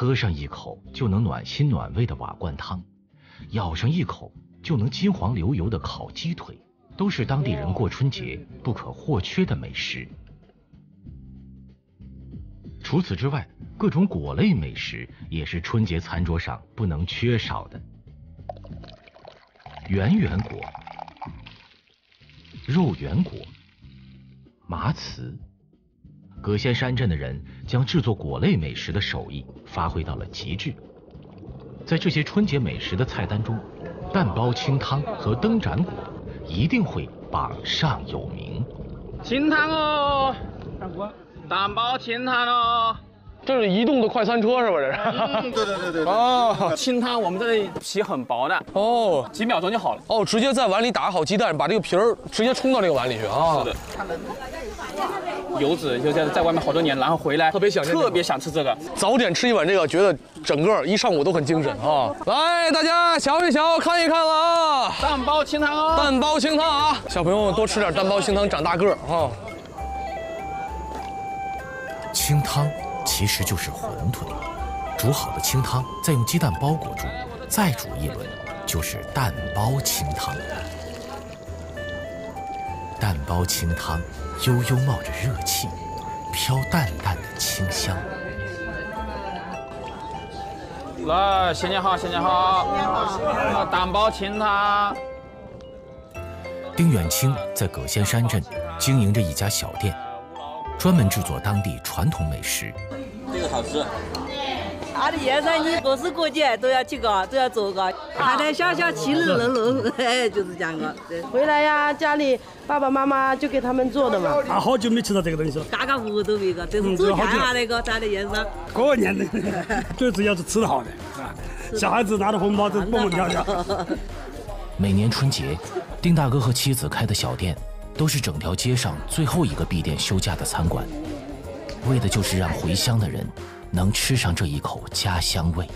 喝上一口就能暖心暖胃的瓦罐汤，咬上一口就能金黄流油的烤鸡腿，都是当地人过春节不可或缺的美食。除此之外，各种果类美食也是春节餐桌上不能缺少的。圆圆果、肉圆果、麻糍。葛仙山镇的人将制作果类美食的手艺发挥到了极致。在这些春节美食的菜单中，蛋包清汤和灯盏果一定会榜上有名。清汤哦，蛋包清汤哦。这是移动的快餐车是吧？这是。嗯，对对对对。哦，清汤我们这里皮很薄的，哦，几秒钟就好了。哦，直接在碗里打好鸡蛋，把这个皮儿直接冲到这个碗里去啊。是的。游子就在在外面好多年，然后回来特别想特别想吃这个，早点吃一碗这个，觉得整个一上午都很精神啊。来，大家瞧一瞧，看一看了啊。蛋包清汤哦，蛋包清汤啊，小朋友多吃点蛋包清汤，长大个儿啊。清汤。其实就是馄饨，煮好的清汤再用鸡蛋包裹住，再煮一轮，就是蛋包清汤。蛋包清汤悠悠冒着热气，飘淡淡的清香。来，新年好，新年好，新年好，蛋包清汤。丁远清在葛仙山镇经营着一家小店，专门制作当地传统美食。这个好吃。他的烟噻，你过时过节都要去搞，都要做个，大大小小其乐融融，哎，就是这样个。回来呀，家里爸爸妈妈就给他们做的嘛。啊，好久没吃到这个东西了。家家户户都别个，这是祖家那个咱的烟噻。过年的，最主要是吃的好的，啊，小孩子拿着红包都蹦蹦跳跳。每年春节，丁大哥和妻子开的小店，都是整条街上最后一个闭店休假的餐馆。为的就是让回乡的人能吃上这一口家乡味。